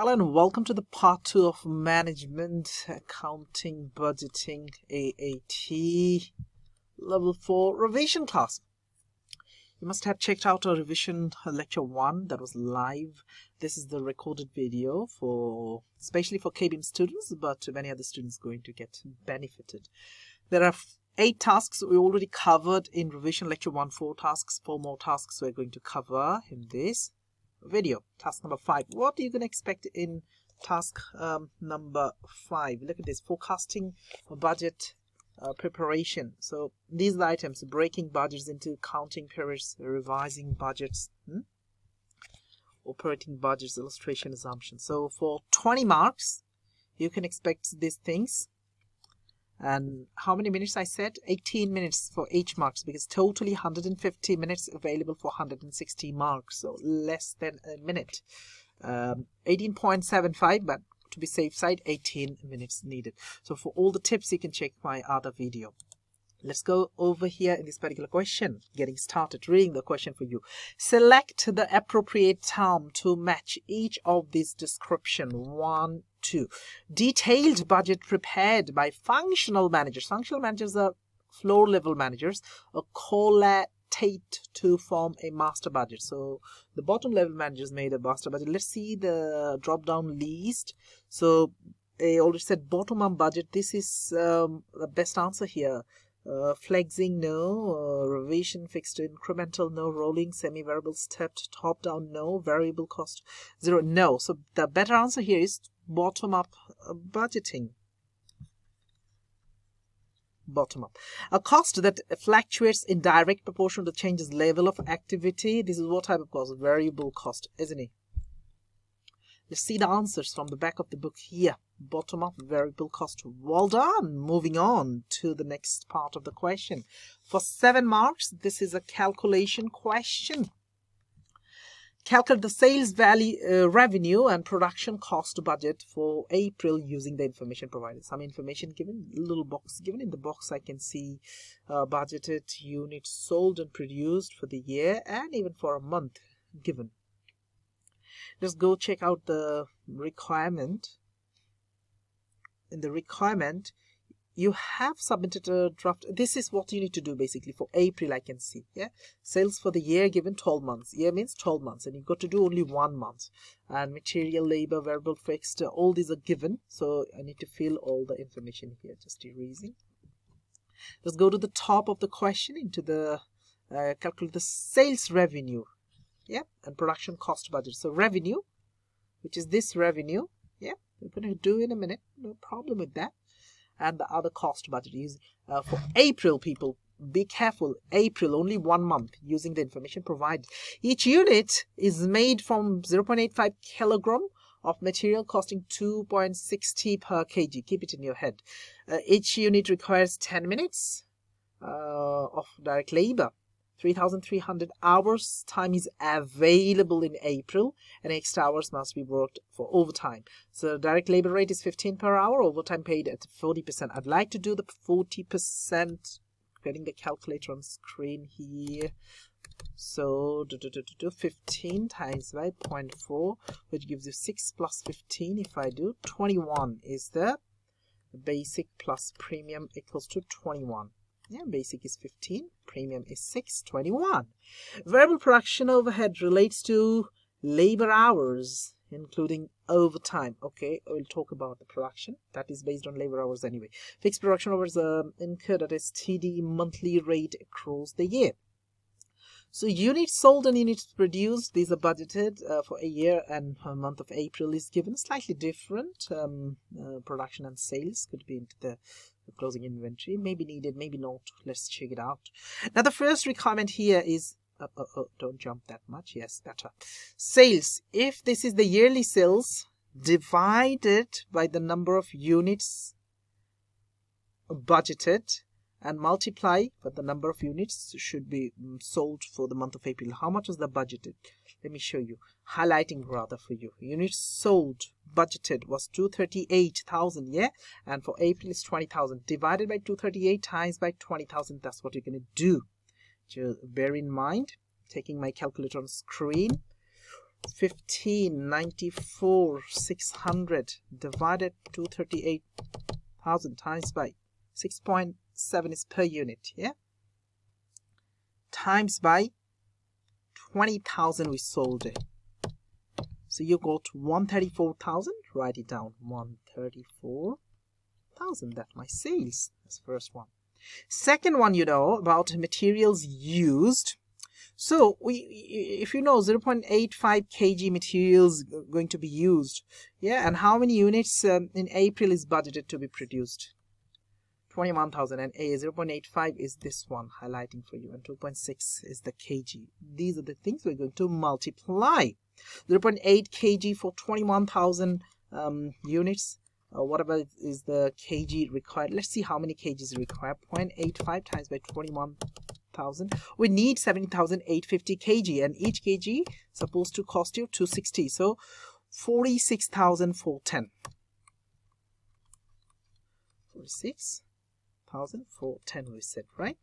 Hello and welcome to the part two of Management Accounting Budgeting AAT Level 4 revision class. You must have checked out our revision lecture 1 that was live. This is the recorded video for especially for KBIM students but many other students going to get benefited. There are eight tasks we already covered in revision lecture 1, four tasks, four more tasks we're going to cover in this video. Task number five. What are you going to expect in task um, number five? Look at this forecasting budget uh, preparation. So these items breaking budgets into counting periods, revising budgets, hmm? operating budgets, illustration assumptions. So for 20 marks, you can expect these things and how many minutes I said 18 minutes for each marks because totally 150 minutes available for 160 marks so less than a minute um, 18.75 but to be safe side 18 minutes needed so for all the tips you can check my other video Let's go over here in this particular question. Getting started, reading the question for you. Select the appropriate term to match each of these description. One, two. Detailed budget prepared by functional managers. Functional managers are floor level managers. A collatate to form a master budget. So the bottom level managers made a master budget. Let's see the drop down list. So they already said bottom up budget. This is um, the best answer here uh, flexing no, uh, revision fixed to incremental no, rolling semi-variable stepped top down no, variable cost zero no. So the better answer here is bottom up uh, budgeting. Bottom up. A cost that fluctuates in direct proportion to changes level of activity. This is what type of cost? Variable cost, isn't it? Let's see the answers from the back of the book here. Bottom up variable cost. Well done. Moving on to the next part of the question. For seven marks, this is a calculation question. Calculate the sales value, uh, revenue and production cost budget for April using the information provided. Some information given, little box given in the box I can see uh, budgeted units sold and produced for the year and even for a month given let's go check out the requirement in the requirement you have submitted a draft. This is what you need to do basically for april i can see yeah? Sales for the year given 12 months. Year means 12 months and you've got to do only one month. And material labor variable fixed all these are given. So i need to fill all the information here just erasing. Let's go to the top of the question into the uh, calculate the sales revenue yeah? And production cost budget. So revenue which is this revenue we're going to do in a minute. No problem with that. And the other cost budget is uh, for april people be careful. April only one month using the information provided. Each unit is made from 0.85 kilogram of material costing 2.60 per kg. Keep it in your head. Uh, each unit requires 10 minutes uh, of direct labor 3,300 hours time is available in April and extra hours must be worked for overtime. So direct labor rate is 15 per hour, overtime paid at 40%. I'd like to do the 40%, getting the calculator on screen here. So do, do, do, do, 15 times by 0.4, which gives you 6 plus 15. If I do 21 is the basic plus premium equals to 21. Yeah, basic is 15, premium is 621. Variable production overhead relates to labor hours, including overtime. Okay, we'll talk about the production. That is based on labor hours anyway. Fixed production hours uh, incurred at a steady monthly rate across the year. So units sold and units produced, these are budgeted uh, for a year and a month of April is given slightly different. Um, uh, production and sales could be into the closing inventory. Maybe needed maybe not. Let's check it out. Now the first requirement here is uh, uh, uh, don't jump that much. Yes better. Sales. If this is the yearly sales divided by the number of units budgeted and multiply but the number of units should be mm, sold for the month of April. How much is the budgeted? Let me show you. Highlighting rather for you. Units sold budgeted was 238,000 yeah and for April is 20,000 divided by 238 times by 20,000 that's what you're going to do. Just bear in mind taking my calculator on screen 1594 600 divided 238,000 times by 6.7 is per unit yeah? Times by 20,000 we sold it. So you got 134,000 write it down 134,000 that's my sales that's first one. Second one you know about materials used. So we, if you know 0.85 kg materials going to be used, yeah, and how many units um, in April is budgeted to be produced? 21,000 and A 0.85 is this one highlighting for you and 2.6 is the kg. These are the things we're going to multiply. 0.8 kg for 21,000 um, units uh, whatever is the kg required. Let's see how many kgs required. 0.85 times by 21 thousand we need 70,850 kg and each kg supposed to cost you 260 so 46,410 46,410 we said right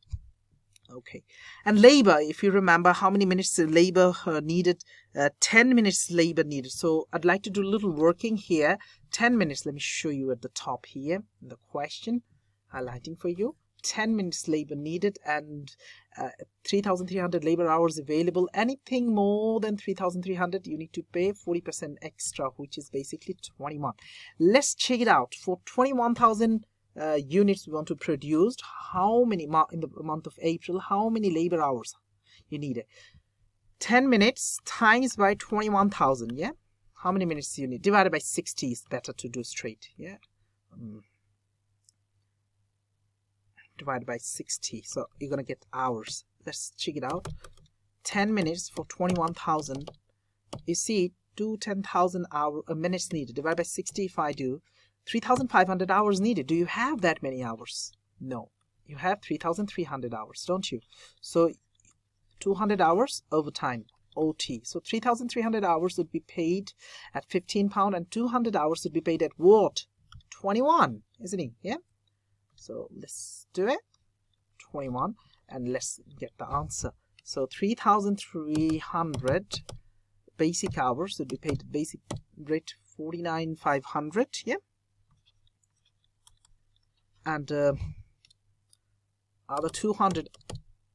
okay and labor if you remember how many minutes of labor uh, needed uh, 10 minutes labor needed so I'd like to do a little working here 10 minutes let me show you at the top here the question highlighting for you 10 minutes labor needed and uh, 3,300 labor hours available. Anything more than 3,300, you need to pay 40% extra, which is basically 21. Let's check it out. For 21,000 uh, units we want to produce, how many in the month of April, how many labor hours you need? 10 minutes times by 21,000, yeah? How many minutes you need? Divided by 60 is better to do straight, yeah? Um, divided by 60 so you're gonna get hours let's check it out 10 minutes for 21,000 you see do 10,000 hour uh, minutes needed divided by 60 if I do 3,500 hours needed. Do you have that many hours? No. You have 3,300 hours don't you? So 200 hours overtime OT so 3,300 hours would be paid at 15 pound and 200 hours would be paid at what? 21 isn't it yeah? So let's do it. 21 and let's get the answer. So 3300 basic hours would be paid basic rate 49,500 yeah and uh, other 200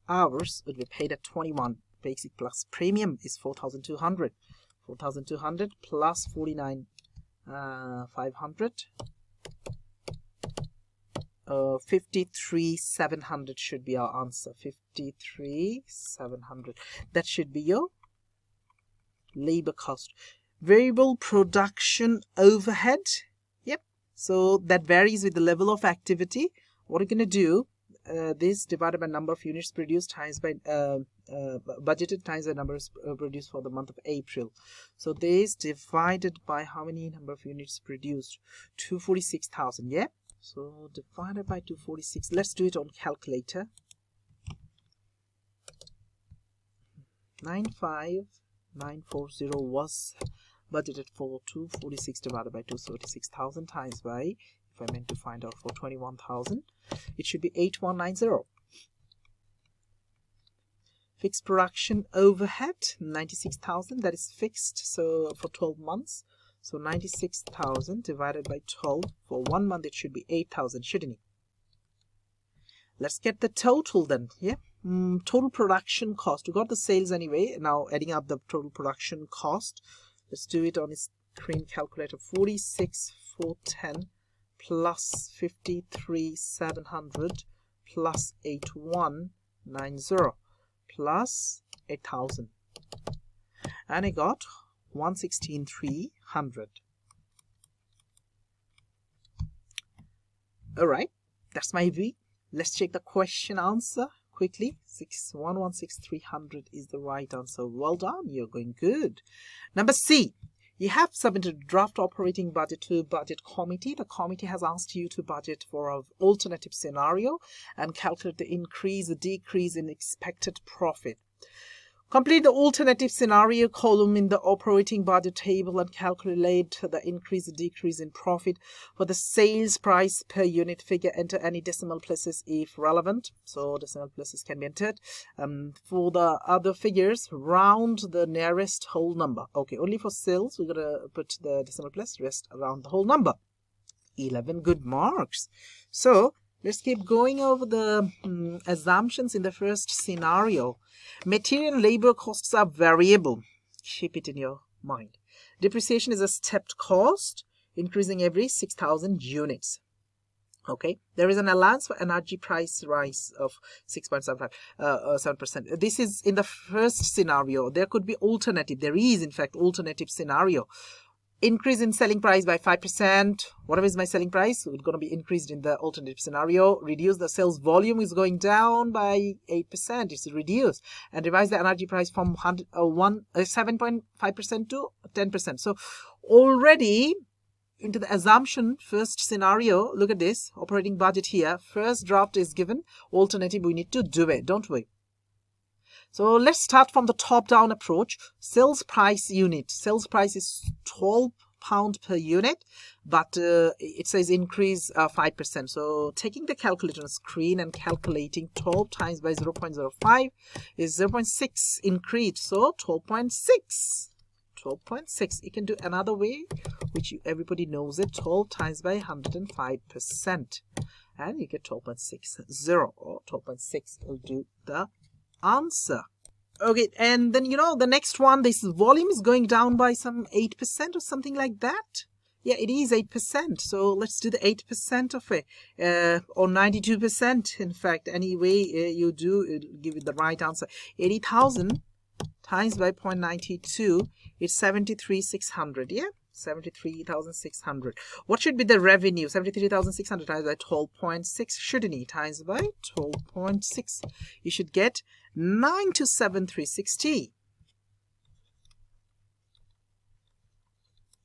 hours would be paid at 21 basic plus premium is 4,200 4,200 plus 49 uh, 500 uh, 53 700 should be our answer. 53 700 that should be your labor cost. Variable production overhead so that varies with the level of activity what are you going to do uh, this divided by number of units produced times by uh, uh, budgeted times the numbers uh, produced for the month of April. So this divided by how many number of units produced? 246,000. Yeah. So divided by 246. Let's do it on calculator. 95940 was budgeted for 246 divided by 236,000 times by, if I meant to find out for 21,000, it should be 8190. Fixed production overhead, 96,000, that is fixed, so for 12 months. So 96,000 divided by 12 for one month it should be 8,000 shouldn't it? Let's get the total then. Yeah. Mm, total production cost. We got the sales anyway. Now adding up the total production cost. Let's do it on a screen calculator. 46,410 plus 53,700 plus 8190 plus 8,000. And I got 116,300. Alright, that's my V. Let's check the question answer quickly. 116,300 is the right answer. Well done, you're going good. Number C. You have submitted a draft operating budget to budget committee. The committee has asked you to budget for an alternative scenario and calculate the increase or decrease in expected profit. Complete the alternative scenario column in the operating budget table and calculate the increase or decrease in profit for the sales price per unit figure. Enter any decimal places if relevant. So decimal places can be entered. Um, for the other figures, round the nearest whole number. Okay, only for sales, we're going to put the decimal place, rest around the whole number. 11 good marks. So Let's keep going over the um, assumptions in the first scenario. Material labor costs are variable. Keep it in your mind. Depreciation is a stepped cost, increasing every 6,000 units. Okay, there is an allowance for energy price rise of 6.75 uh, 7%. Uh, this is in the first scenario. There could be alternative. There is, in fact, alternative scenario increase in selling price by 5%. Whatever is my selling price, it's going to be increased in the alternative scenario. Reduce the sales volume is going down by 8%. It's reduced. And revise the energy price from 100, uh, 1, uh, 7.5% to 10%. So already into the assumption first scenario, look at this operating budget here. First draft is given. Alternative, we need to do it, don't we? So let's start from the top-down approach. Sales price unit. Sales price is 12 pound per unit, but uh, it says increase uh, 5%. So taking the calculator on screen and calculating 12 times by 0 0.05 is 0 0.6 increase. So 12.6. 12.6. You can do another way, which you, everybody knows it. 12 times by 105%. And you get 12.60 or 12.6 will do the answer. Okay, and then, you know, the next one, this volume is going down by some 8% or something like that. Yeah, it is 8%. So let's do the 8% of it. Uh, or 92%, in fact. Anyway, uh, you do, it'll give you the right answer. 80,000 times by 0.92, it's 73,600, yeah? 73,600. What should be the revenue? 73,600 times by 12.6, shouldn't it? Times by 12.6. You should get 927,360.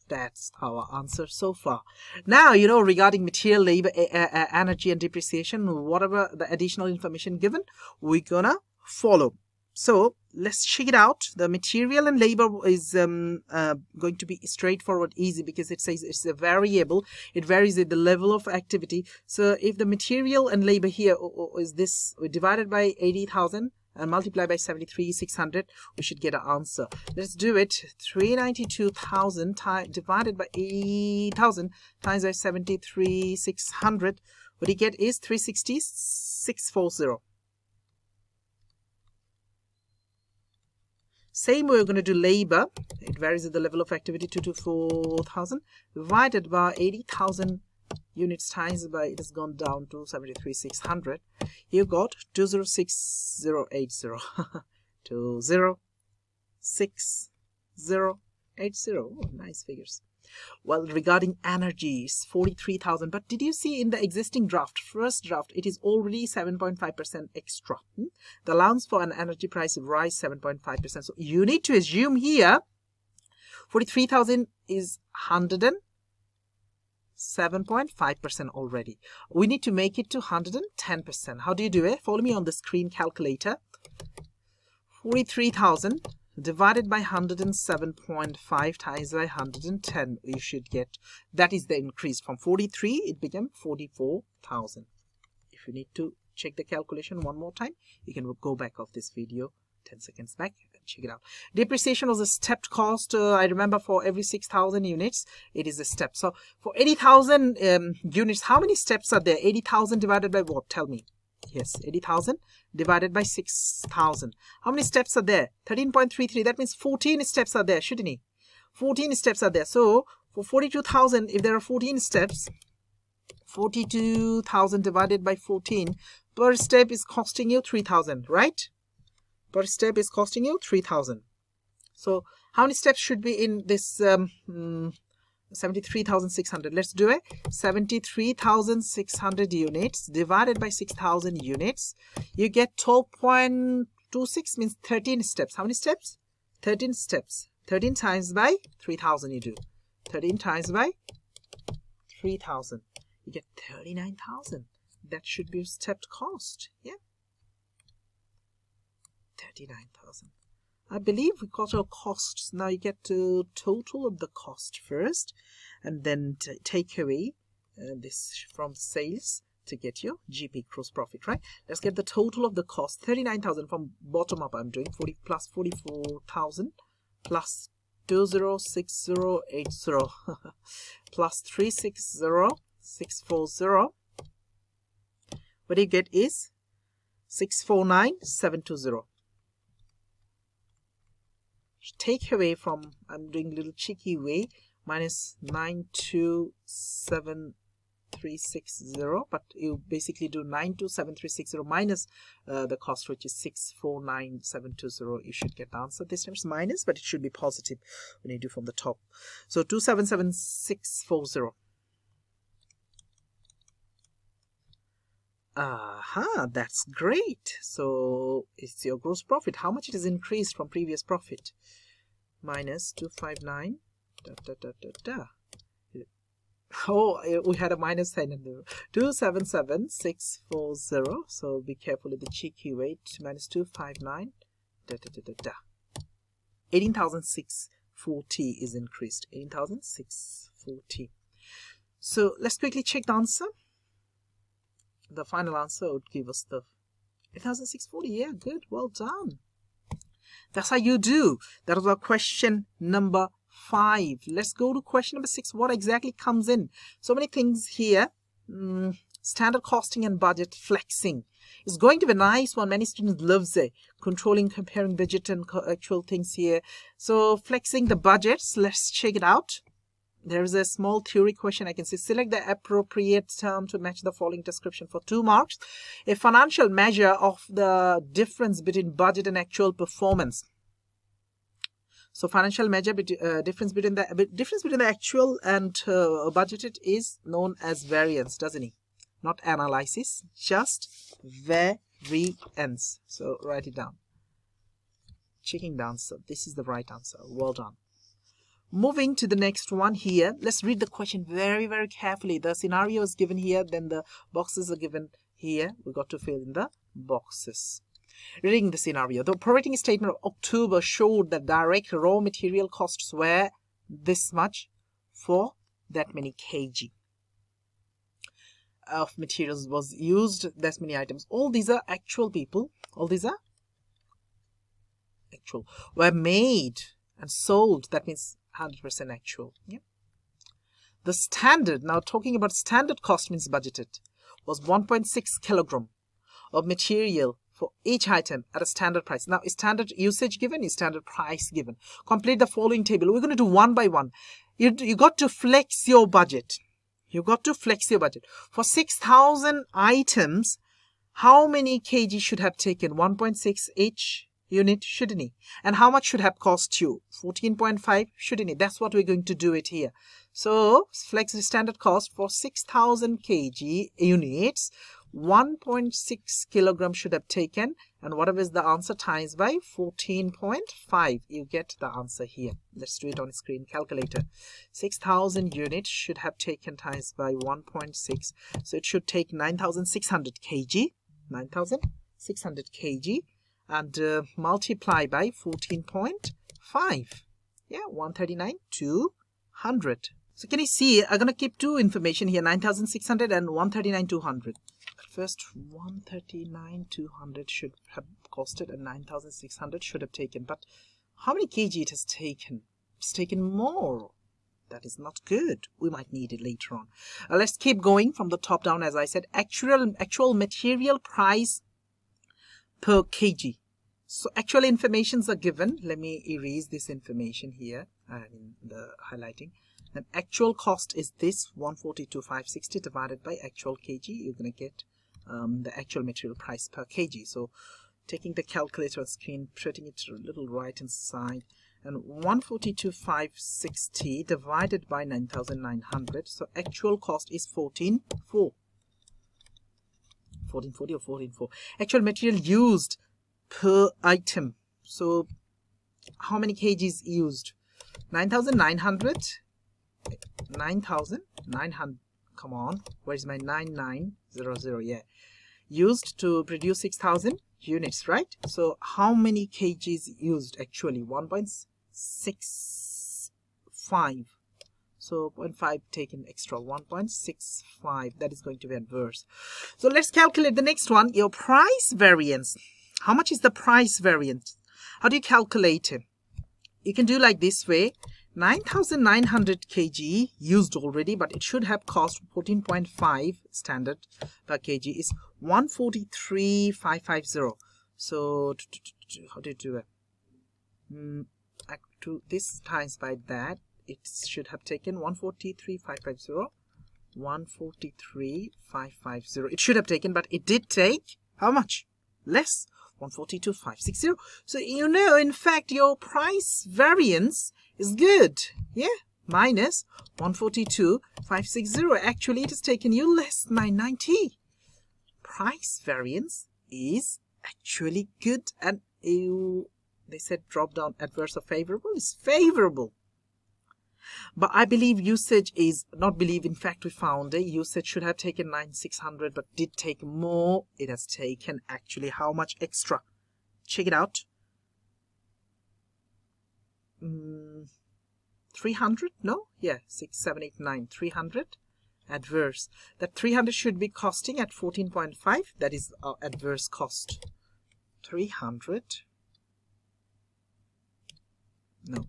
That's our answer so far. Now, you know, regarding material, labor, energy, and depreciation, whatever the additional information given, we're gonna follow. So let's check it out. The material and labor is um, uh, going to be straightforward, easy because it says it's a variable. It varies at the level of activity. So if the material and labor here is this divided by 80,000 and multiply by 73,600, we should get an answer. Let's do it. 392,000 divided by 8,000 times by 73,600. What you get is 360,640. Same way we're going to do labor. It varies at the level of activity 2 to 4,000 divided by 80,000 units times by it has gone down to 73,600. You got 206080. 206080. Oh, nice figures. Well, regarding energies, 43,000. But did you see in the existing draft, first draft, it is already 7.5% extra. The allowance for an energy price rise 7.5%. So you need to assume here 43,000 is 107.5% already. We need to make it to 110%. How do you do it? Follow me on the screen calculator. 43,000 divided by 107.5 times by 110 you should get that is the increase from 43 it became 44,000 if you need to check the calculation one more time you can go back of this video 10 seconds back and check it out. Depreciation was a stepped cost uh, i remember for every 6000 units it is a step. So for 80000 um, units how many steps are there? 80000 divided by what? Tell me Yes, 80,000 divided by 6,000. How many steps are there? 13.33. That means 14 steps are there, shouldn't he? 14 steps are there. So, for 42,000, if there are 14 steps, 42,000 divided by 14 per step is costing you 3,000, right? Per step is costing you 3,000. So, how many steps should be in this um, hmm, 73,600. Let's do it. 73,600 units divided by 6,000 units. You get 12.26 means 13 steps. How many steps? 13 steps. 13 times by 3,000 you do. 13 times by 3,000. You get 39,000. That should be a stepped cost. Yeah. 39,000. I believe we got our costs. Now you get to total of the cost first and then take away uh, this from sales to get your GP gross profit, right? Let's get the total of the cost. 39,000 from bottom up I'm doing 40 plus 44,000 plus 206080 plus 360640. What you get is 649720 take away from I'm doing little cheeky way minus 927360 but you basically do 927360 minus uh, the cost which is 649720 you should get the answer this time it's minus but it should be positive when you do from the top. So 277640 Aha, uh -huh, that's great. So it's your gross profit. How much it has increased from previous profit? Minus 259. Da, da, da, da, da. Oh, we had a minus sign in there. 277640. So be careful with the cheeky weight. Minus 259. Da, da, da, da, da. 18,640 is increased. 18,640. So let's quickly check the answer the final answer would give us the 8640. Yeah, good. Well done. That's how you do. That was our question number five. Let's go to question number six. What exactly comes in? So many things here. Mm, standard costing and budget flexing. It's going to be nice one. Many students loves it. Controlling, comparing budget and actual things here. So flexing the budgets. Let's check it out there is a small theory question I can say. Select the appropriate term to match the following description for two marks. A financial measure of the difference between budget and actual performance. So financial measure uh, difference between the difference between the actual and uh, budgeted is known as variance doesn't it? Not analysis just variance. So write it down. Checking the answer. This is the right answer. Well done Moving to the next one here, let's read the question very, very carefully. The scenario is given here, then the boxes are given here. We got to fill in the boxes. Reading the scenario, the operating statement of October showed that direct raw material costs were this much for that many kg of materials was used, that many items. All these are actual people. All these are actual. Were made and sold. That means 100% actual. Yeah. The standard, now talking about standard cost means budgeted, was 1.6 kilogram of material for each item at a standard price. Now, is standard usage given? Is standard price given? Complete the following table. We're going to do one by one. You, you got to flex your budget. You got to flex your budget. For 6,000 items, how many kg should have taken? 1.6 each unit, shouldn't? And how much should have cost you? 14.5, shouldn't? That's what we're going to do it here. So, flex standard cost for 6000 kg units, 1.6 kilogram should have taken. And whatever is the answer? Times by 14.5 you get the answer here. Let's do it on screen calculator. 6000 units should have taken times by 1.6 so it should take 9600 kg. 9600 kg and uh, multiply by 14.5. Yeah, 139 to 100. So can you see, I'm going to keep two information here, 9,600 and 139 200. First, 139 200 should have costed and 9,600 should have taken. But how many kg it has taken? It's taken more. That is not good. We might need it later on. Uh, let's keep going from the top down. As I said, actual, actual material price per kg. So actual informations are given. Let me erase this information here uh, in the highlighting. And actual cost is this 142,560 divided by actual kg. You're going to get um, the actual material price per kg. So taking the calculator on screen, putting it to a little right inside, and 142,560 divided by 9,900. So actual cost is 14,4. 1440 or 14.4. Actual material used per item. So how many kgs used? 9,900. 9,900. Come on. Where's my 9900? Yeah. Used to produce 6,000 units, right? So how many kgs used actually? 1.65. So 0.5 taken extra, 1.65. That is going to be adverse. So let's calculate the next one, your price variance. How much is the price variance? How do you calculate it? You can do like this way. 9900 kg used already, but it should have cost 14.5 standard per kg is 143,550. So how do you do it? Mm, to this times by that, it should have taken 143,550. 143,550. It should have taken, but it did take how much? Less. 142,560. So you know, in fact, your price variance is good. Yeah, minus 142,560. Actually, it has taken you less 990. Price variance is actually good and you, they said drop down adverse or favorable is favorable. But I believe usage is not believe. In fact, we found it, usage should have taken 9600, but did take more. It has taken actually how much extra? Check it out. Mm, 300? No? Yeah, 6, 7, 8, 9. 300. Adverse. That 300 should be costing at 14.5. That is our adverse cost. 300. No.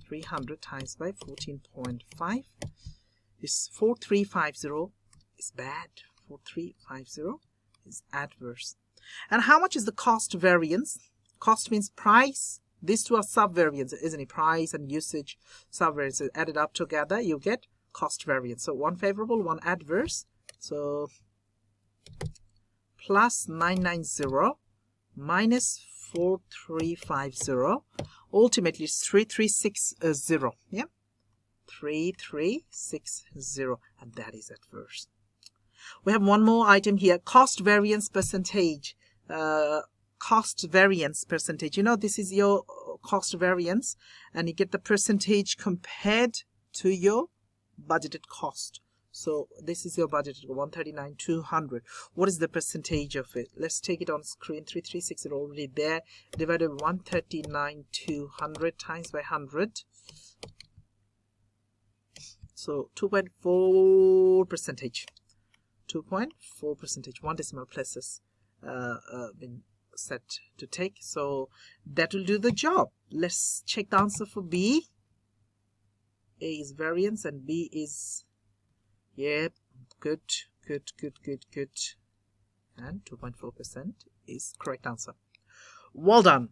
300 times by 14.5 is 4350 is bad. 4350 is adverse. And how much is the cost variance? Cost means price. These two are subvariance isn't it? Price and usage subvariance added up together you get cost variance. So one favorable one adverse. So plus 990 minus 4350 ultimately it's 3360 yeah? 3360 and that is adverse we have one more item here. Cost variance percentage. Uh, cost variance percentage. You know this is your cost variance and you get the percentage compared to your budgeted cost so this is your budget 139 200 what is the percentage of it? Let's take it on screen 336 is already there. Divided 139 200 times by 100 so 2.4 percentage. 2.4 percentage one decimal places uh, uh, been set to take. So that will do the job. Let's check the answer for B. A is variance and B is Yep, good, good, good, good, good. And 2.4% is correct answer. Well done.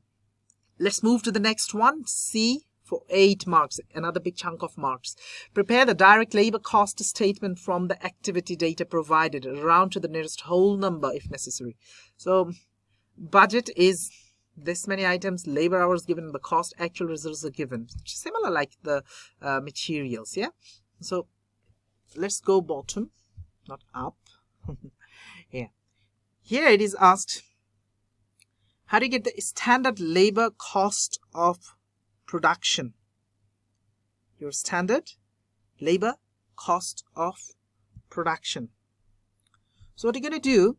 Let's move to the next one. C for 8 marks, another big chunk of marks. Prepare the direct labor cost statement from the activity data provided, round to the nearest whole number if necessary. So, budget is this many items, labor hours given, the cost, actual results are given. Similar like the uh, materials, yeah? So, let's go bottom not up. Yeah here it is asked how do you get the standard labor cost of production? Your standard labor cost of production. So what you're going to do?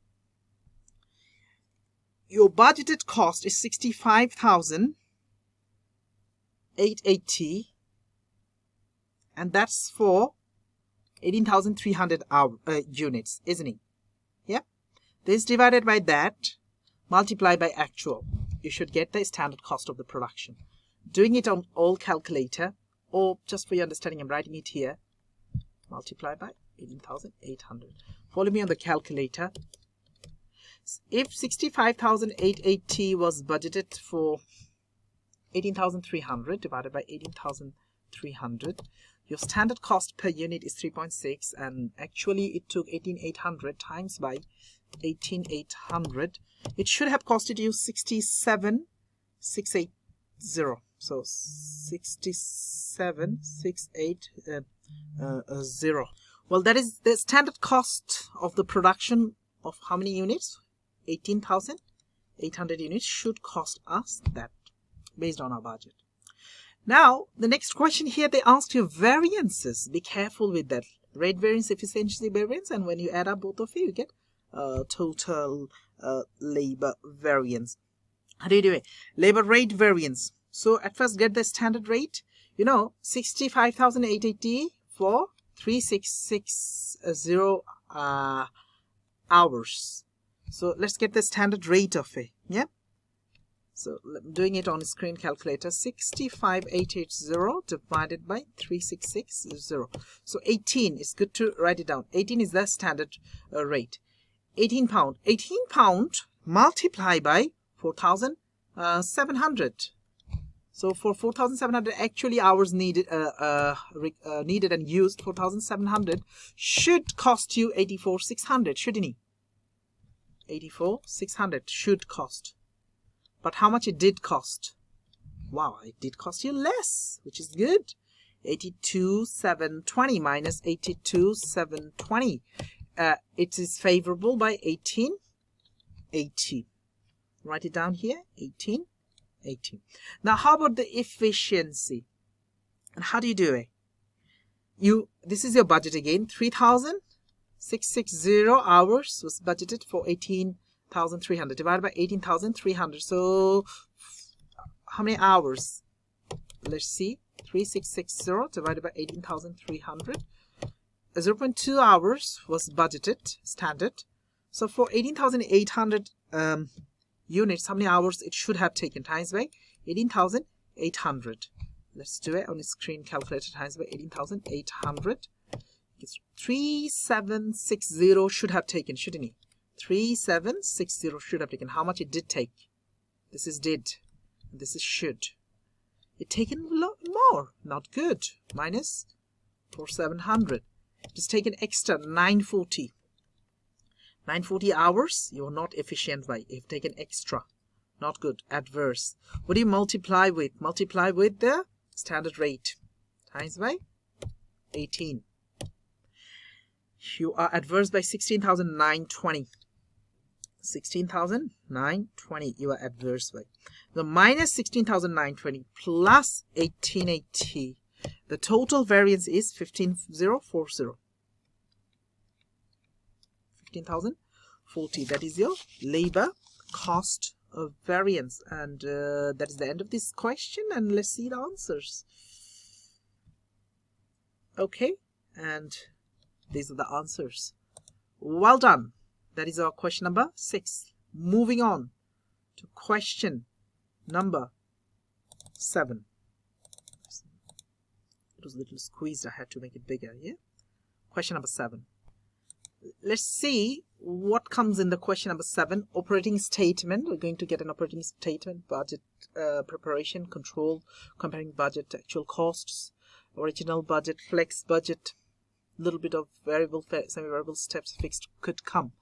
Your budgeted cost is 65,880 and that's for 18,300 uh, units, isn't it? Yeah. This divided by that, multiplied by actual. You should get the standard cost of the production. Doing it on all calculator, or just for your understanding, I'm writing it here. Multiply by 18,800. Follow me on the calculator. If 65,880 was budgeted for 18,300 divided by 18,300, your standard cost per unit is 3.6 and actually it took 18800 times by 18800 it should have costed you 67680 so 67680 uh, uh, uh, well that is the standard cost of the production of how many units? 18800 units should cost us that based on our budget now, the next question here, they asked you variances. Be careful with that. Rate variance, efficiency variance, and when you add up both of you, you get uh, total uh, labor variance. How do you do it? Labor rate variance. So at first get the standard rate. You know, 65,880 for 3660 uh, hours. So let's get the standard rate of it. Yeah. So doing it on screen calculator. 65880 divided by 3660. So 18 is good to write it down. 18 is the standard uh, rate. 18 pound. 18 pound multiply by 4,700. Uh, so for 4,700 actually hours needed, uh, uh, uh needed and used, 4,700 should cost you 84,600, shouldn't it? 84,600 should cost. But how much it did cost? Wow, it did cost you less, which is good. 82,720 minus 82,720. Uh, it is favorable by 18, 80. Write it down here, 18, 18. Now, how about the efficiency? And how do you do it? You, this is your budget again, 3,660 hours was budgeted for 18 18,300 divided by 18,300. So how many hours? Let's see. 3660 divided by 18,300. 0.2 hours was budgeted, standard. So for 18,800 um, units, how many hours it should have taken times by 18,800. Let's do it on the screen calculator times by 18,800. It's 3760 should have taken, shouldn't it? 3760 should have taken. How much it did take? This is did. This is should. It taken a lot more. Not good. Minus 4700. Just take an extra 940. 940 hours. You're not efficient by. You've taken extra. Not good. Adverse. What do you multiply with? Multiply with the standard rate. Times by 18. You are adverse by 16,920. 16,920 you are adverse by. The minus 16,920 plus 1880. The total variance is 15,040. 15,040. That is your labor cost of variance. And uh, that is the end of this question. And let's see the answers. Okay. And these are the answers. Well done. That is our question number six. Moving on to question number seven. It was a little squeezed. I had to make it bigger. Yeah. Question number seven. Let's see what comes in the question number seven. Operating statement. We're going to get an operating statement, budget uh, preparation, control, comparing budget to actual costs, original budget, flex budget, little bit of variable, semi-variable steps fixed could come.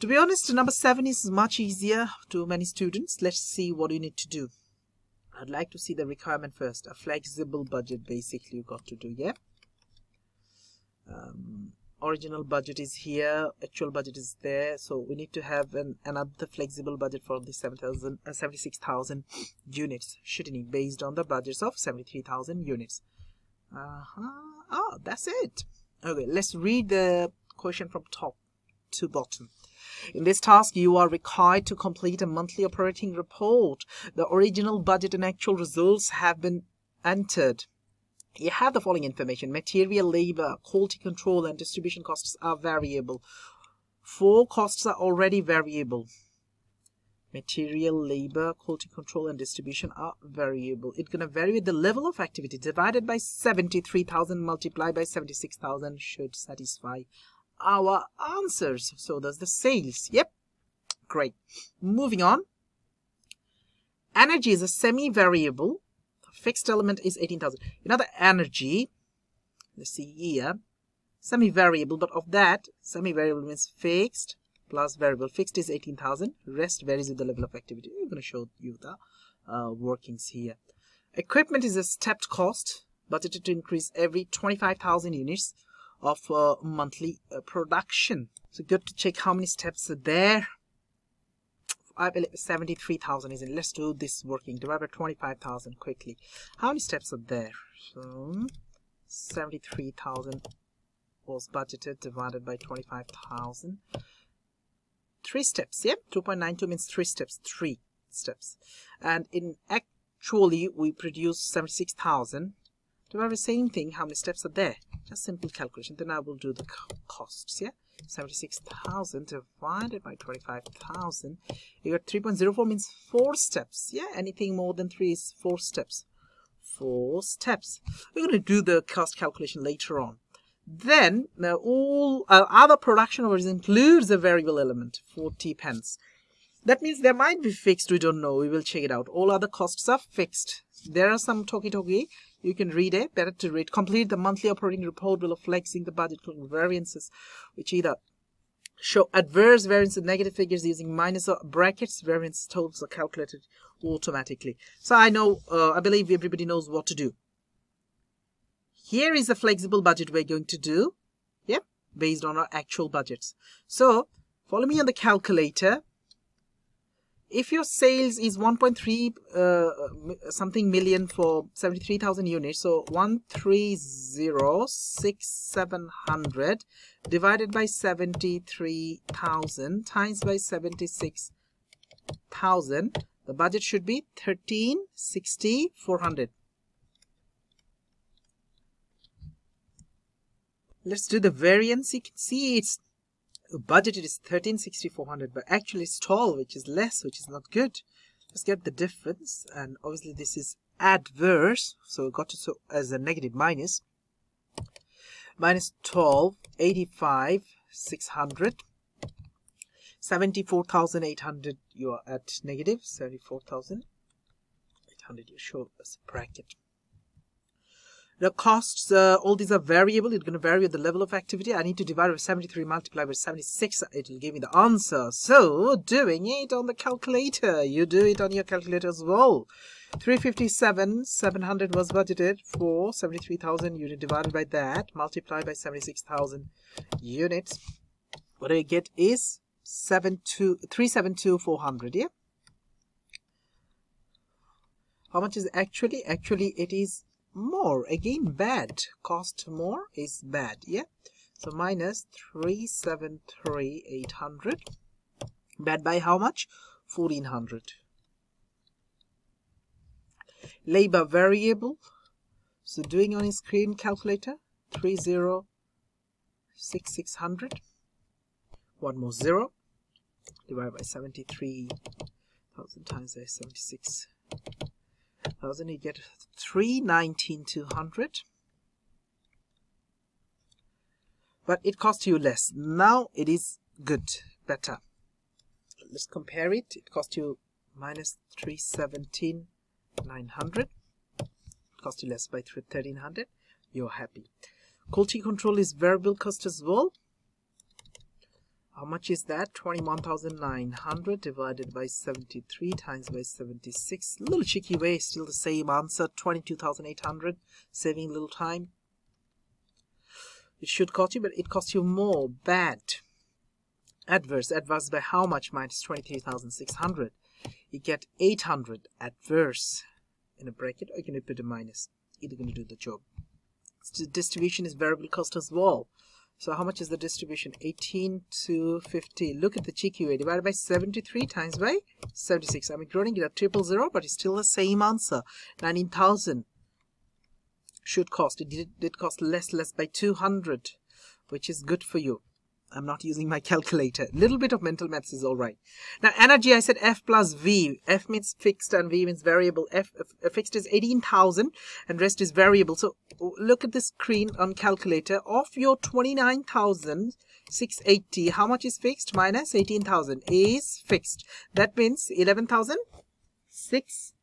To be honest, number seven is much easier to many students. Let's see what you need to do. I'd like to see the requirement first. A flexible budget, basically, you've got to do, yeah? Um, original budget is here, actual budget is there. So we need to have an, another flexible budget for the 7,000, uh, 76,000 units, shouldn't it? Based on the budgets of 73,000 units. Uh-huh. Oh, that's it. Okay, let's read the question from top to bottom. In this task, you are required to complete a monthly operating report. The original budget and actual results have been entered. You have the following information. Material, labor, quality control, and distribution costs are variable. Four costs are already variable. Material, labor, quality control, and distribution are variable. It's going to vary with the level of activity. Divided by 73,000 multiplied by 76,000 should satisfy our answers. So does the sales. Yep. Great. Moving on. Energy is a semi-variable. Fixed element is 18,000. Another energy, let's see here, semi-variable, but of that, semi-variable means fixed plus variable. Fixed is 18,000. Rest varies with the level of activity. I'm going to show you the uh, workings here. Equipment is a stepped cost, budgeted to increase every 25,000 units of uh, monthly uh, production. So good to check how many steps are there. I believe 73,000 is in. Let's do this working. Divide by 25,000 quickly. How many steps are there? So 73,000 was budgeted divided by 25,000. Three steps. Yeah, 2.92 means three steps, three steps. And in actually, we produce 76,000. Do the same thing, how many steps are there? Just simple calculation. Then I will do the costs. Yeah, 76,000 divided by 25,000. You got 3.04 means four steps. Yeah, anything more than three is four steps. Four steps. We're going to do the cost calculation later on. Then all uh, other production overheads includes a variable element, 40 pence. That means there might be fixed, we don't know, we will check it out. All other costs are fixed. There are some talkie talkie, you can read it, better to read. Complete the monthly operating report will flexing the budget variances, which either show adverse variance negative figures using minus or brackets, variance totals are calculated automatically. So I know, uh, I believe everybody knows what to do. Here is a flexible budget we're going to do. Yep, based on our actual budgets. So follow me on the calculator. If your sales is 1.3 uh, something million for 73,000 units, so 130,6700 divided by 73,000 times by 76,000, the budget should be 1360,400. Let's do the variance you can see it's budgeted is 136400 but actually it's 12 which is less which is not good. Let's get the difference and obviously this is adverse so we got it so as a negative minus. Minus 12 85 600 74,800 you are at negative. 74,800 you show as a bracket the costs, uh, all these are variable. It's going to vary with the level of activity. I need to divide by 73 multiplied by 76. It will give me the answer. So, doing it on the calculator. You do it on your calculator as well. 357, 700 was budgeted for 73,000 unit divided by that, multiplied by 76,000 units. What I get is 372,400, yeah? How much is actually? Actually, it is more. Again bad. Cost more is bad yeah? So minus 373800 bad by how much? 1400 labor variable. So doing on screen calculator 306600 one more zero. Divided by 73,000 times by 76 thousand you get 319,200 but it costs you less. Now it is good better. Let's compare it. It cost you minus 317,900 cost you less by 1300 you're happy. Quality control is variable cost as well how much is that? 21,900 divided by 73 times by 76. Little cheeky way, still the same answer. 22,800, saving little time. It should cost you, but it costs you more. Bad. Adverse. Adverse by how much? Minus 23,600. You get 800 adverse in a bracket, or you can put a minus. Either going to do the job. Distribution is variable cost as well. So how much is the distribution? 18 to 50. Look at the cheeky way. Divided by 73 times by 76. I'm ignoring it at triple zero, but it's still the same answer. 19,000 should cost. It did, did cost less, less by 200, which is good for you. I'm not using my calculator. Little bit of mental maths is all right. Now, energy, I said F plus V. F means fixed and V means variable. F, F uh, fixed is 18,000 and rest is variable. So look at the screen on calculator. Of your 29,680, how much is fixed? Minus 18,000 is fixed. That means 11,680.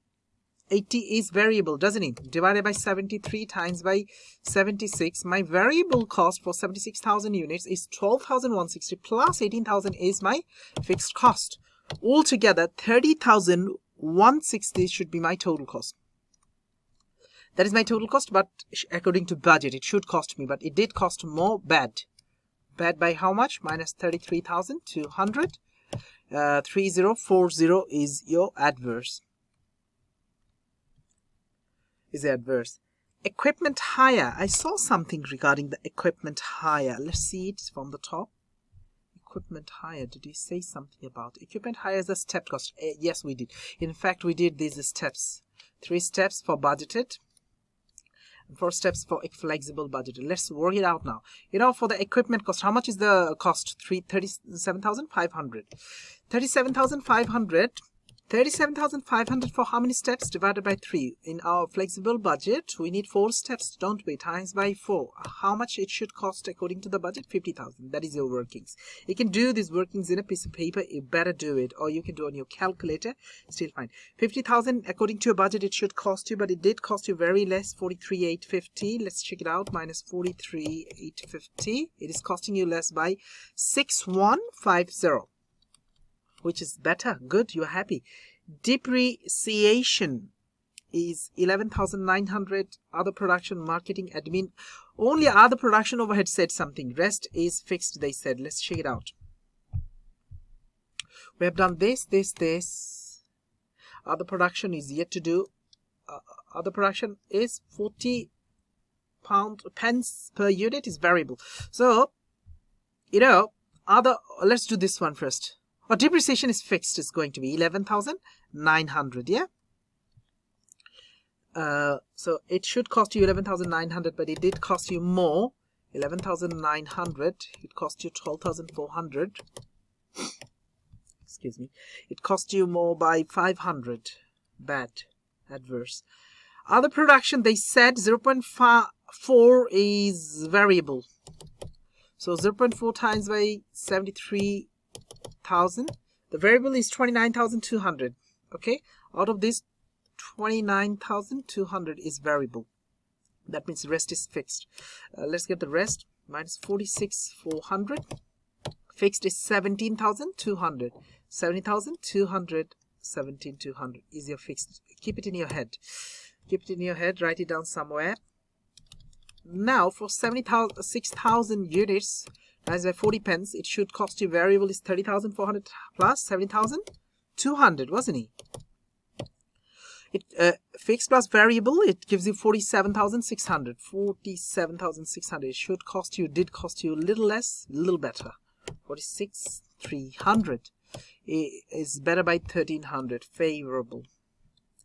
80 is variable, doesn't it? Divided by 73 times by 76. My variable cost for 76,000 units is 12,160 plus 18,000 is my fixed cost. Altogether, 30,160 should be my total cost. That is my total cost, but according to budget, it should cost me, but it did cost more bad. Bad by how much? Minus 33,200. Uh, 3040 is your adverse is adverse. Equipment hire. I saw something regarding the equipment hire. Let's see it from the top. equipment hire did we say something about equipment hire as a step cost? Uh, yes we did. In fact we did these steps. Three steps for budgeted and four steps for flexible budgeted. Let's work it out now. You know for the equipment cost how much is the cost? Three thirty seven thousand five hundred. Thirty seven thousand five hundred 37,500 for how many steps divided by 3? In our flexible budget, we need 4 steps, don't we? Times by 4. How much it should cost according to the budget? 50,000. That is your workings. You can do these workings in a piece of paper. You better do it. Or you can do on your calculator. Still fine. 50,000 according to your budget it should cost you. But it did cost you very less. 43,850. Let's check it out. Minus 43,850. It is costing you less by 6150 which is better. Good, you're happy. Depreciation is 11,900. Other production, marketing, admin. Only other production overhead said something. Rest is fixed, they said. Let's check it out. We have done this, this, this. Other production is yet to do. Uh, other production is 40 pound pence per unit is variable. So, you know, other, let's do this one first. Our depreciation is fixed. It's going to be 11,900, yeah? Uh, so it should cost you 11,900, but it did cost you more. 11,900. It cost you 12,400. Excuse me. It cost you more by 500. Bad. Adverse. Other production, they said 0.4 is variable. So 0.4 times by 73 thousand. The variable is 29,200 okay? Out of this 29,200 is variable. That means the rest is fixed. Uh, let's get the rest. Minus 46,400 fixed is 17,200 70,200 17,200 is your fixed. Keep it in your head. Keep it in your head. Write it down somewhere. Now for 76,000 units as by 40 pence, it should cost you variable is 30,400 plus 7,200, wasn't it? It uh, fixed plus variable, it gives you 47,600. 47,600. It should cost you, did cost you a little less, a little better. 46,300 is better by 1,300. Favorable.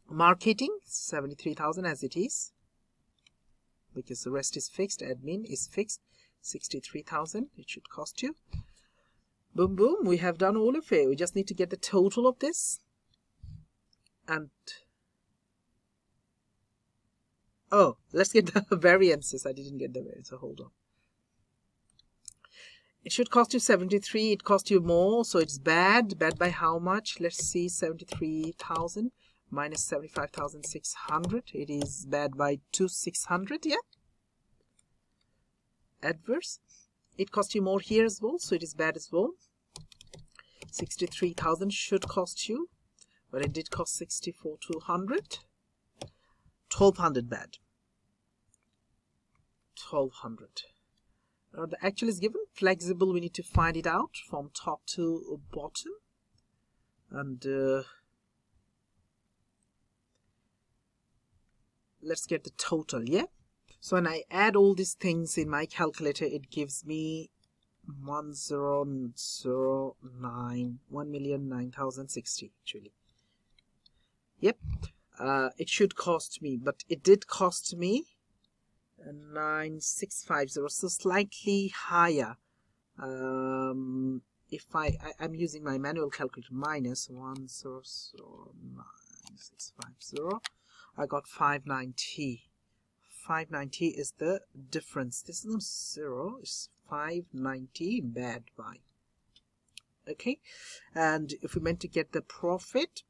Marketing, 73,000 as it is. Because the rest is fixed. Admin is fixed. 63,000 it should cost you. Boom, boom, we have done all of it. We just need to get the total of this. And, oh, let's get the variances. I didn't get the variance, so hold on. It should cost you 73. It cost you more, so it's bad. Bad by how much? Let's see, 73,000 minus 75,600. It is bad by 2,600, yeah? Adverse. It cost you more here as well so it is bad as well. 63,000 should cost you but it did cost 64,200 1200 bad. 1200 now the actual is given. Flexible we need to find it out from top to bottom. And uh, let's get the total yeah so when I add all these things in my calculator, it gives me 1009, 1,009,060 actually. Yep, uh, it should cost me, but it did cost me 9650, so slightly higher. Um, if I, I, am using my manual calculator, minus 1009,650, I got 590. 590 is the difference. This is not 0, it's 590 bad buy. Okay, and if we meant to get the profit,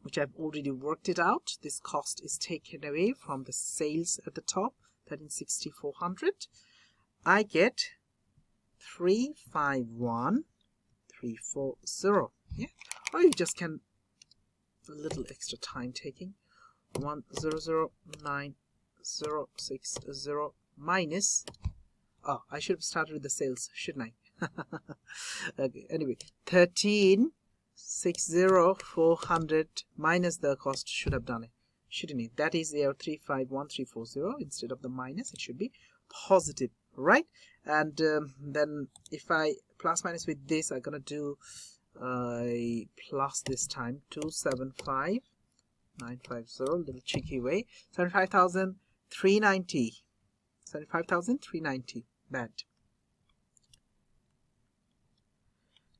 which I've already worked it out, this cost is taken away from the sales at the top, 136400. I get 351340. Yeah, or you just can a little extra time taking 1009. Zero six zero minus. Oh I should have started with the sales shouldn't I? Okay, anyway 13 60400 minus the cost should have done it shouldn't it? That is your 351340 instead of the minus it should be positive right? And um, then if I plus minus with this I'm gonna do uh, plus this time 275 950 little cheeky way 75,000 75,390 75,390 bad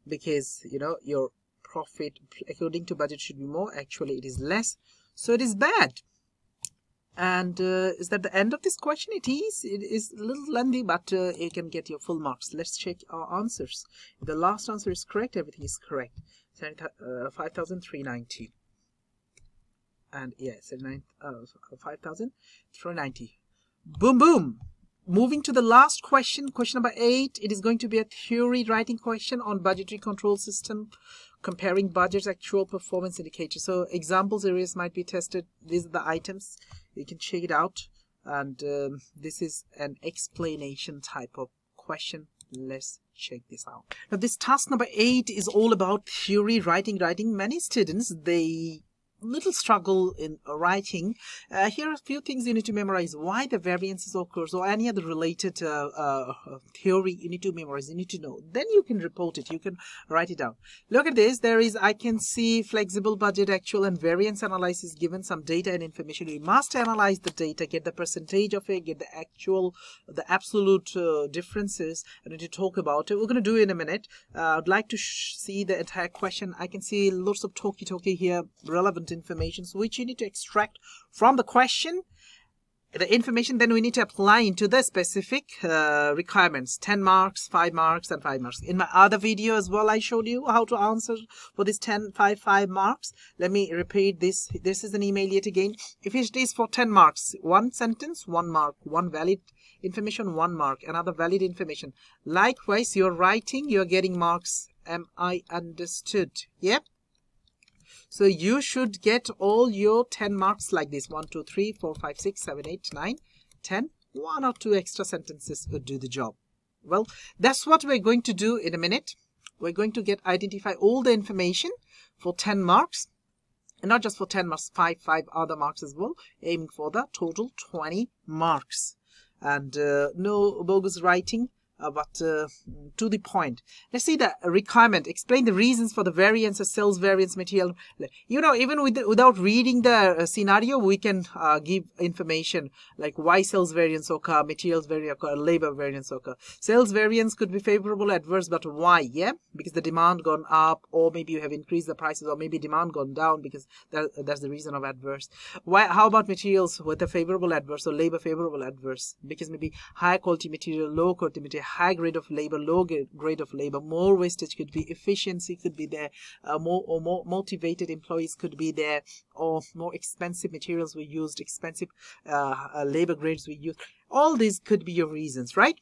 because you know your profit according to budget should be more. Actually it is less. So it is bad. And uh, is that the end of this question? It is. It is a little lengthy but uh, you can get your full marks. Let's check our answers. If the last answer is correct everything is correct. Uh, 5390 and yes uh, 5390 boom boom moving to the last question, question number eight, it is going to be a theory writing question on budgetary control system, comparing budget's actual performance indicators. So examples areas might be tested. These are the items. You can check it out. And um, this is an explanation type of question. Let's check this out. Now this task number eight is all about theory writing. Writing many students, they little struggle in writing. Uh, here are a few things you need to memorize. Why the variances occurs or any other related uh, uh, theory you need to memorize. You need to know. Then you can report it. You can write it down. Look at this. There is, I can see flexible budget, actual and variance analysis given some data and information. We must analyze the data, get the percentage of it, get the actual, the absolute uh, differences. Need to talk about it. We're going to do it in a minute. Uh, I'd like to see the entire question. I can see lots of talky talky here relevant information which you need to extract from the question. The information then we need to apply into the specific uh, requirements. 10 marks 5 marks and 5 marks. In my other video as well i showed you how to answer for this 10 5 5 marks. Let me repeat this. This is an email yet again. If it is for 10 marks one sentence one mark one valid information one mark another valid information. Likewise you're writing you're getting marks. Am i understood? Yep so you should get all your 10 marks like this. 1, 2, 3, 4, 5, 6, 7, 8, 9, 10. One or two extra sentences would do the job. Well, that's what we're going to do in a minute. We're going to get identify all the information for 10 marks. And not just for 10 marks, 5, 5 other marks as well. Aiming for the total 20 marks. And uh, no bogus writing uh, but uh, to the point. Let's see the requirement. Explain the reasons for the variance of sales variance material. You know, even with without reading the uh, scenario, we can uh, give information like why sales variance occur, materials variance occur, labor variance occur. Sales variance could be favorable, adverse, but why? Yeah, because the demand gone up, or maybe you have increased the prices, or maybe demand gone down because that, that's the reason of adverse. Why? How about materials with a favorable, adverse, or labor favorable, adverse? Because maybe high quality material, low quality material high grade of labor, low grade of labor, more wastage could be, efficiency could be there, uh, more or more motivated employees could be there, or more expensive materials we used, expensive uh, uh, labor grades we used. All these could be your reasons, right?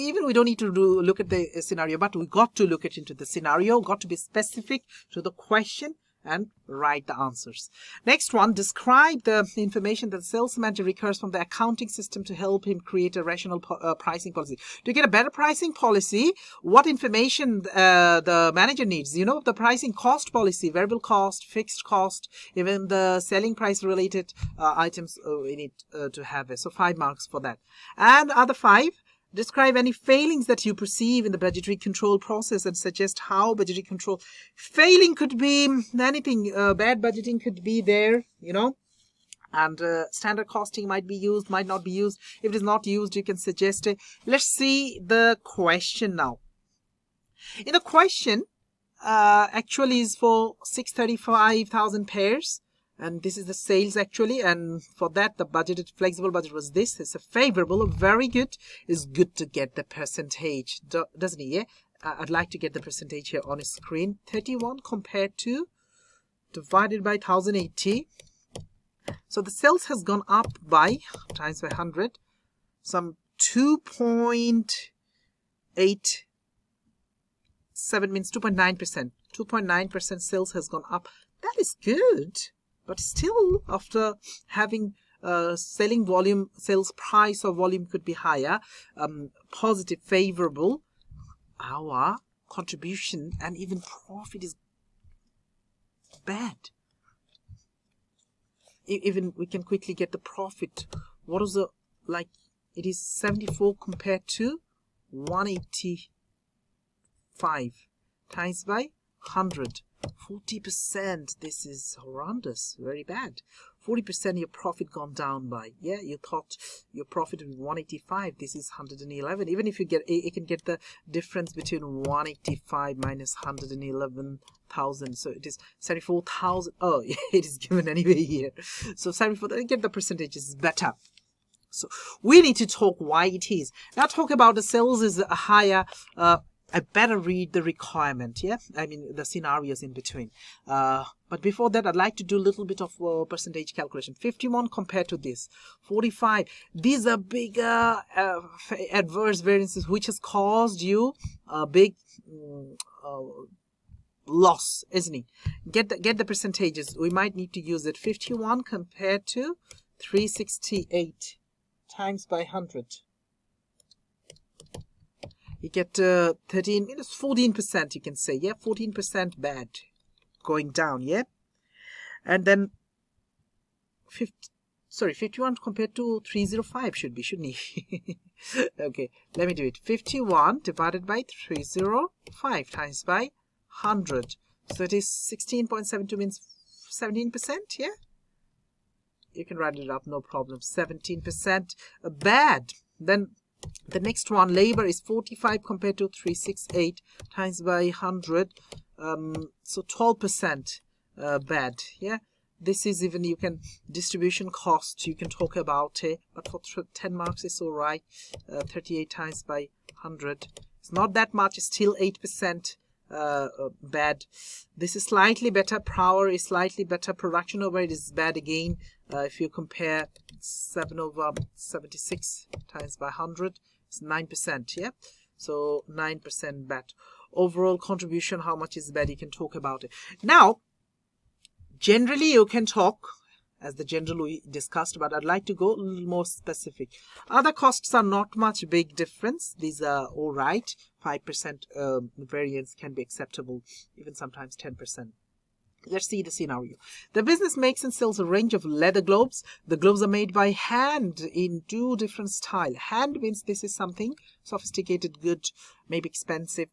even we don't need to do, look at the scenario, but we got to look at into the scenario, got to be specific to the question and write the answers. Next one, describe the information that the sales manager recurs from the accounting system to help him create a rational uh, pricing policy. To get a better pricing policy, what information uh, the manager needs? You know, the pricing cost policy, variable cost, fixed cost, even the selling price related uh, items uh, we need uh, to have. It. So five marks for that. And other five, Describe any failings that you perceive in the budgetary control process and suggest how budgetary control failing could be anything. Uh, bad budgeting could be there, you know, and uh, standard costing might be used, might not be used. If it is not used, you can suggest it. Let's see the question now. In the question, uh, actually is for 635,000 pairs and this is the sales actually. And for that the budgeted flexible budget was this. It's a favorable very good. It's good to get the percentage doesn't it? Yeah? I'd like to get the percentage here on a screen. 31 compared to divided by 1080 so the sales has gone up by times by 100 some 2.8 7 means 2.9 percent. 2.9 percent sales has gone up. That is good but still, after having uh, selling volume, sales price or volume could be higher, um, positive, favorable, our contribution and even profit is bad. Even we can quickly get the profit. What is the like it is 74 compared to 185 times by 100 40% this is horrendous very bad. 40% your profit gone down by yeah you thought your profit was 185 this is 111 even if you get you can get the difference between 185 minus 111,000 so it is 74,000 oh it is given anyway here. So 74 get the percentages better. So we need to talk why it is. Now talk about the sales is a higher uh, I better read the requirement, yeah? I mean, the scenarios in between. Uh, but before that, I'd like to do a little bit of uh, percentage calculation. 51 compared to this, 45. These are bigger uh, adverse variances, which has caused you a big uh, loss, isn't it? Get the, get the percentages. We might need to use it. 51 compared to 368 times by 100 you get uh, 13 minus 14% you can say yeah? 14% bad. Going down yeah? And then 50 sorry 51 compared to 305 should be shouldn't he? Okay let me do it. 51 divided by 305 times by 100 so it is 16.72 means 17 percent yeah? You can write it up no problem. 17 percent bad. Then the next one, labor is 45 compared to 368 times by 100. Um, so 12% uh, bad. Yeah. This is even, you can, distribution cost, you can talk about it. But for 10 marks, it's all right. Uh, 38 times by 100. It's not that much. It's still 8% uh, uh, bad. This is slightly better. Power is slightly better. Production overhead is bad again. Uh, if you compare 7 over 76 times by 100, it's 9%, yeah? So 9% bad. Overall contribution, how much is bad? You can talk about it. Now, generally you can talk as the general we discussed but I'd like to go a little more specific. Other costs are not much big difference. These are all right. 5% um, variance can be acceptable, even sometimes 10%. Let's see the scenario. The business makes and sells a range of leather gloves. The gloves are made by hand in two different style. Hand means this is something sophisticated, good, maybe expensive,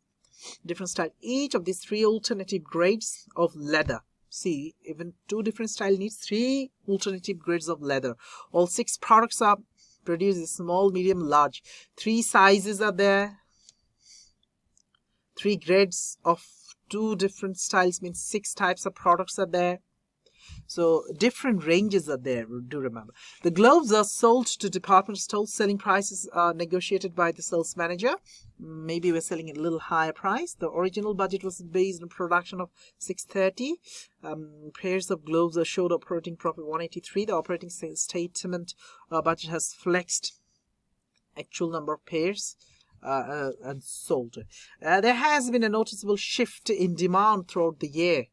different style. Each of these three alternative grades of leather. See, even two different style needs three alternative grades of leather. All six products are produced small, medium, large. Three sizes are there. Three grades of two different styles means six types of products are there. So different ranges are there do remember. The gloves are sold to department stores. Selling prices are negotiated by the sales manager. Maybe we're selling at a little higher price. The original budget was based on production of 630 um, pairs of gloves are showed operating profit 183 the operating statement uh, budget has flexed actual number of pairs uh, uh, and sold. Uh, there has been a noticeable shift in demand throughout the year.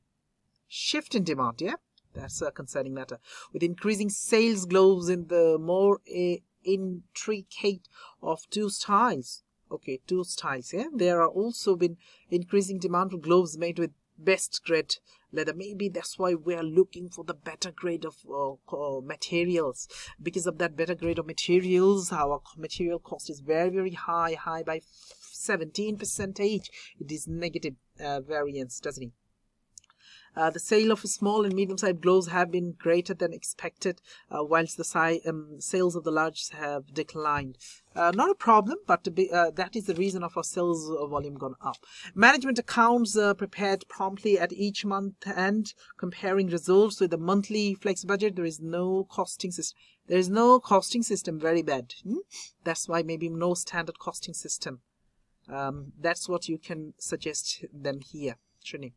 Shift in demand, yeah? That's a concerning matter. With increasing sales gloves in the more uh, intricate of two styles. Okay, two styles, yeah? There are also been increasing demand for gloves made with best grade leather maybe that's why we are looking for the better grade of uh, materials. Because of that better grade of materials our material cost is very very high high by 17 percentage it is negative uh, variance doesn't it uh, the sale of small and medium-sized gloves have been greater than expected, uh, whilst the um, sales of the large have declined. Uh, not a problem, but be, uh, that is the reason of our sales volume gone up. Management accounts uh, prepared promptly at each month end, comparing results with the monthly flex budget. There is no costing system. There is no costing system. Very bad. Hmm? That's why maybe no standard costing system. Um, that's what you can suggest them here, shouldn't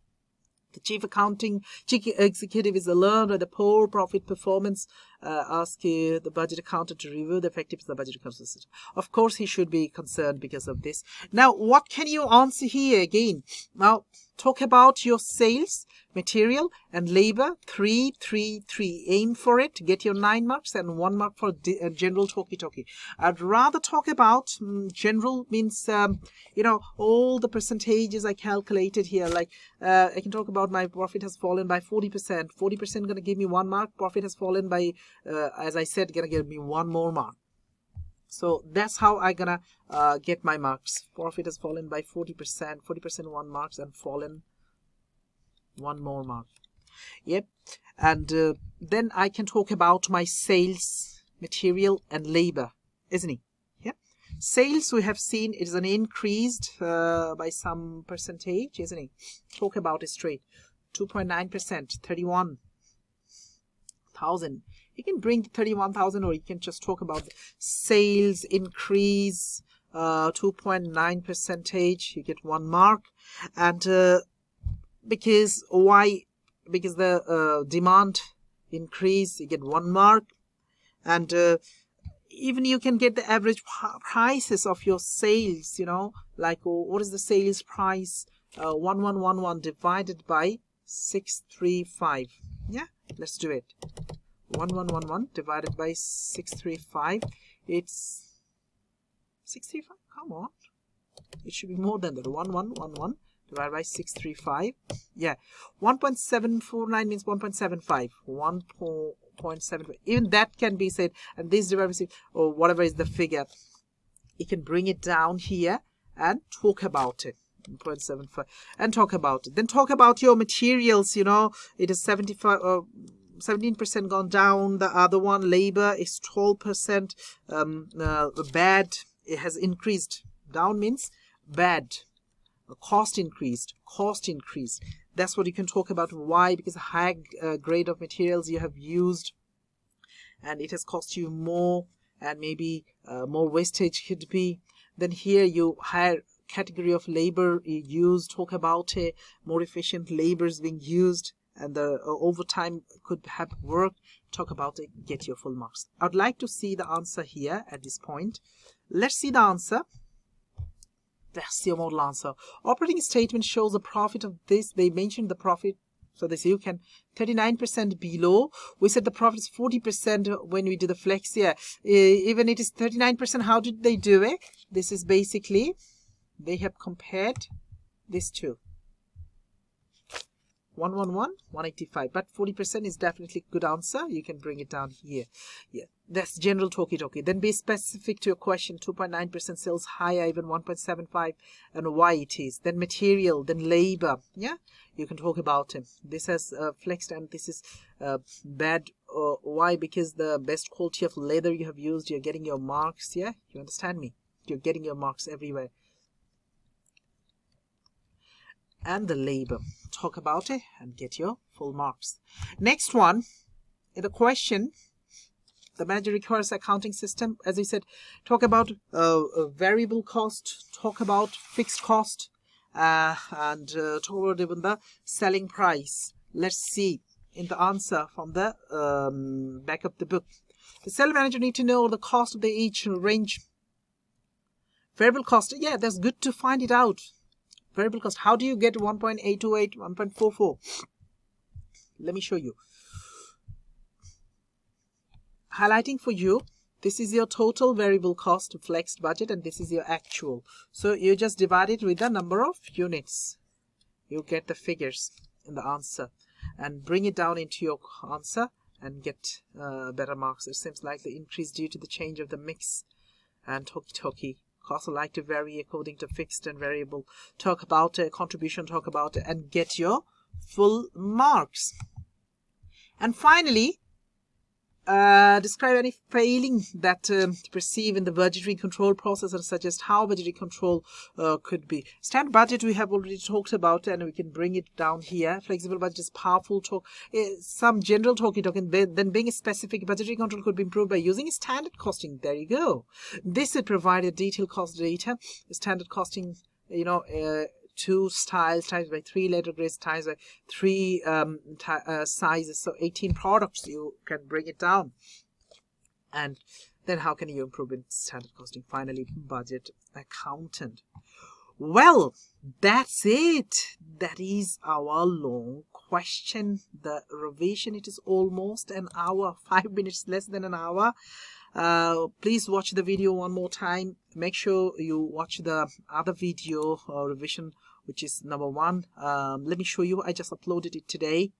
the chief accounting chief executive is alarmed by the poor profit performance. Uh, ask uh, the budget accountant to review the effectiveness of the budget accounting. Of course, he should be concerned because of this. Now, what can you answer here again? Now, talk about your sales material and labor. Three three three. Aim for it. Get your nine marks and one mark for uh, general talkie talkie i'd rather talk about um, general means um, you know all the percentages i calculated here. Like uh, i can talk about my profit has fallen by 40 percent. 40 percent gonna give me one mark. Profit has fallen by uh, as i said gonna give me one more mark. So that's how I gonna uh, get my marks. Profit has fallen by 40 percent 40 percent one marks and fallen one more mark. Yep. And uh, then I can talk about my sales material and labor isn't it yeah sales we have seen it is an increased uh, by some percentage isn't it talk about it straight. 2.9 percent 31 thousand you can bring 31,000 or you can just talk about sales increase uh, 2.9 percentage you get one mark. And uh, because why because the uh, demand increase you get one mark. And uh, even you can get the average prices of your sales you know like oh, what is the sales price? Uh, 1111 divided by 635 yeah let's do it 1111 divided by 635 it's 635 come on. It should be more than that. 1111 divided by 635 yeah. 1.749 means 1.75 1.75 even that can be said and this divided or whatever is the figure you can bring it down here and talk about it. 0.75 and talk about it. Then talk about your materials you know. It is 75 uh, 17% gone down. The other one, labor, is 12% um, uh, bad. It has increased. Down means bad. Cost increased. Cost increased. That's what you can talk about. Why? Because high uh, grade of materials you have used and it has cost you more and maybe uh, more wastage could be. Then here you higher category of labor you use, talk about it, more efficient labor is being used and the uh, overtime could have worked talk about it get your full marks i'd like to see the answer here at this point let's see the answer that's your model answer operating statement shows the profit of this they mentioned the profit so they say you can 39% below. We said the profit is 40% when we do the flex here. Even it is 39%, how did they do it? This is basically, they have compared these two. 111 185 but 40 percent is definitely good answer. You can bring it down here. Yeah. That's general talkie talkie. Then be specific to your question. 2.9 percent sales higher even 1.75 and why it is. Then material then labor. Yeah? You can talk about it this has uh, flexed and this is uh, bad uh, why? Because the best quality of leather you have used you're getting your marks. Yeah? You understand me? You're getting your marks everywhere and the labor. Talk about it and get your full marks. Next one, in the question, the manager requires accounting system. As I said, talk about uh, variable cost, talk about fixed cost, uh, and uh, talk about even the selling price. Let's see in the answer from the um, back of the book. The sales manager need to know the cost of the each range. Variable cost, yeah, that's good to find it out variable cost. How do you get 1.828 1.44 let me show you. Highlighting for you this is your total variable cost flexed budget and this is your actual. So you just divide it with the number of units. You get the figures in the answer and bring it down into your answer and get uh, better marks. It seems like the increase due to the change of the mix and talkie talkie costs are like to vary according to fixed and variable. Talk about a contribution, talk about and get your full marks. And finally, uh, describe any failing that um, perceive in the budgetary control process and suggest how budgetary control uh, could be. Standard budget we have already talked about and we can bring it down here. Flexible budget is powerful talk. Uh, some general talking talking then being a specific budgetary control could be improved by using standard costing. There you go. This would provide a detailed cost data. Standard costing, you know, uh, two styles times by three leather grades times by three um, uh, sizes. So 18 products, you can bring it down. And then how can you improve in standard costing? Finally, budget accountant. Well, that's it. That is our long question. The revision, it is almost an hour, five minutes less than an hour. Uh, please watch the video one more time. Make sure you watch the other video uh, revision, which is number one. Um, let me show you. I just uploaded it today.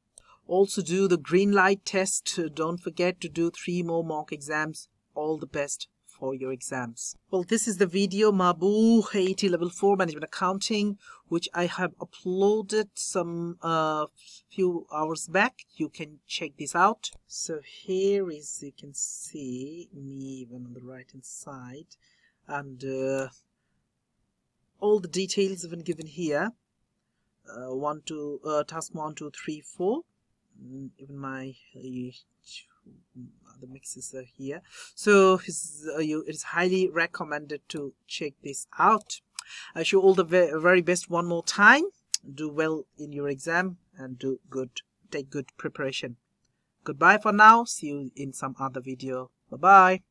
Also do the green light test. Don't forget to do three more mock exams. All the best for your exams. Well, this is the video Mabu AAT Level 4 Management Accounting, which I have uploaded some uh, few hours back. You can check this out. So here is, you can see me even on the right hand side and uh, all the details have been given here. Uh, one, two, uh, task one, two, three, four. Mm, even my uh, the mixes are here. So uh, you, it is highly recommended to check this out. I wish you all the ve very best one more time. Do well in your exam and do good take good preparation. Goodbye for now. See you in some other video. Bye bye